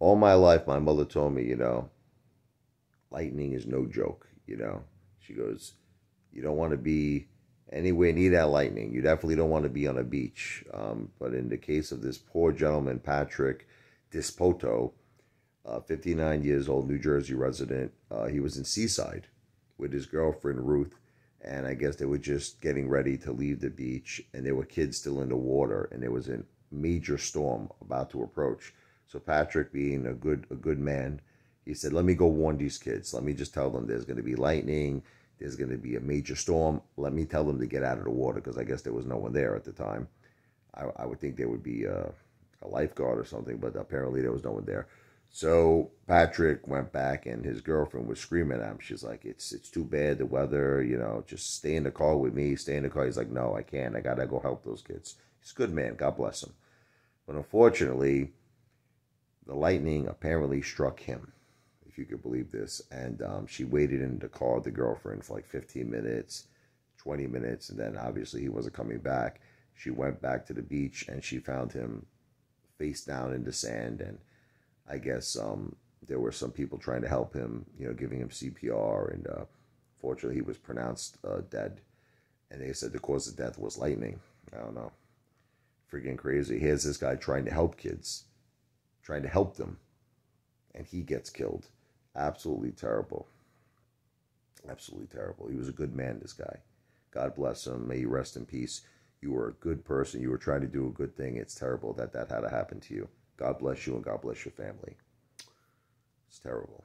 all my life, my mother told me, you know, lightning is no joke. You know, she goes, you don't want to be anywhere near that lightning. You definitely don't want to be on a beach. Um, but in the case of this poor gentleman, Patrick Dispoto, uh, 59 years old, New Jersey resident, uh, he was in Seaside with his girlfriend Ruth, and I guess they were just getting ready to leave the beach, and there were kids still in the water, and there was a major storm about to approach. So Patrick, being a good a good man, he said, "Let me go warn these kids. Let me just tell them there's going to be lightning." There's going to be a major storm. Let me tell them to get out of the water because I guess there was no one there at the time. I, I would think there would be a, a lifeguard or something, but apparently there was no one there. So Patrick went back, and his girlfriend was screaming at him. She's like, "It's it's too bad the weather. You know, just stay in the car with me. Stay in the car." He's like, "No, I can't. I gotta go help those kids." He's a good man. God bless him. But unfortunately, the lightning apparently struck him if you could believe this. And um, she waited in the car the girlfriend for like 15 minutes, 20 minutes, and then obviously he wasn't coming back. She went back to the beach and she found him face down in the sand. And I guess um, there were some people trying to help him, you know, giving him CPR. And uh, fortunately, he was pronounced uh, dead. And they said the cause of death was lightning. I don't know. Freaking crazy. Here's this guy trying to help kids, trying to help them, and he gets killed. Absolutely terrible. Absolutely terrible. He was a good man, this guy. God bless him. May he rest in peace. You were a good person. You were trying to do a good thing. It's terrible that that had to happen to you. God bless you and God bless your family. It's terrible.